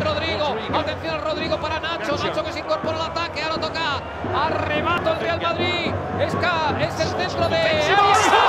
Rodrigo. Atención a Rodrigo para Nacho. Nacho que se incorpora al ataque. Ahora toca. Arrebato el Real Madrid. Es, es el centro de.